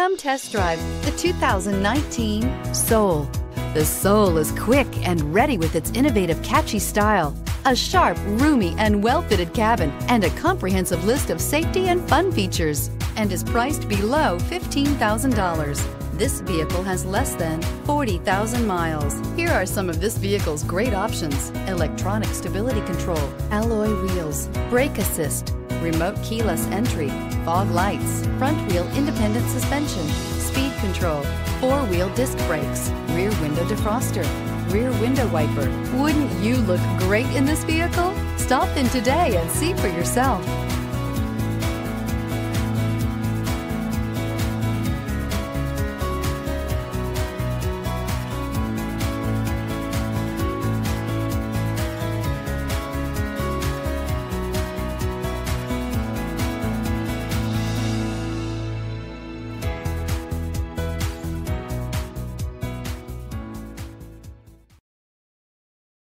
Come test drive the 2019 Soul. The Soul is quick and ready with its innovative, catchy style, a sharp, roomy, and well-fitted cabin, and a comprehensive list of safety and fun features, and is priced below $15,000. This vehicle has less than 40,000 miles. Here are some of this vehicle's great options. Electronic stability control, alloy wheels, brake assist, remote keyless entry, fog lights, front wheel independent suspension, speed control, four-wheel disc brakes, rear window defroster, rear window wiper. Wouldn't you look great in this vehicle? Stop in today and see for yourself.